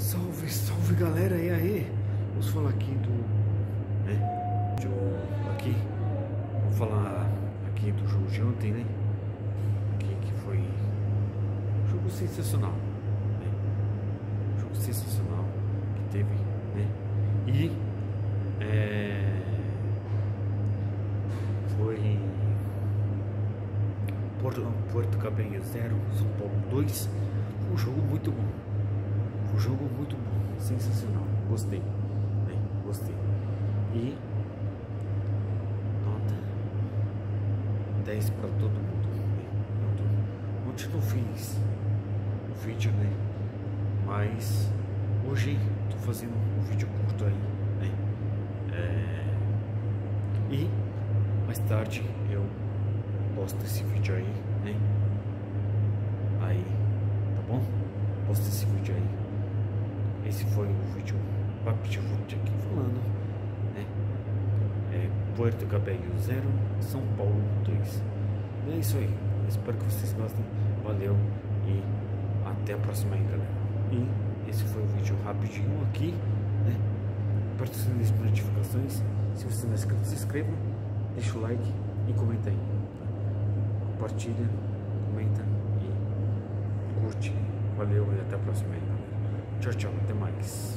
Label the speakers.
Speaker 1: Salve, salve galera, e aí? Vamos falar aqui do. né? De, aqui. Vamos falar aqui do jogo de ontem, né? Aqui que foi. Jogo sensacional. Né? Jogo sensacional que teve, né? E. É, foi. Porto, Porto Cabrinha 0, São Paulo 2. Um jogo muito bom. Jogo muito bom, sensacional. Gostei, né? Gostei. E nota 10 para todo mundo. Né? Ontem não fiz o vídeo, né? Mas hoje tô fazendo um vídeo curto aí, né? É, E mais tarde eu posto esse vídeo aí, né? Aí, tá bom? Posto esse vídeo aí. Esse foi o vídeo Papijute aqui falando, né? É, Puerto Cabello 0, São Paulo 2. E é isso aí. Espero que vocês gostem. Valeu e até a próxima aí, galera. E esse foi o vídeo rapidinho aqui, né? Aperta o sininho de notificações. Se você não é inscrito, se inscreva, deixa o like e comenta aí. Compartilha, comenta e curte. Valeu e até a próxima aí, galera. Tchau, tchau. Até mais.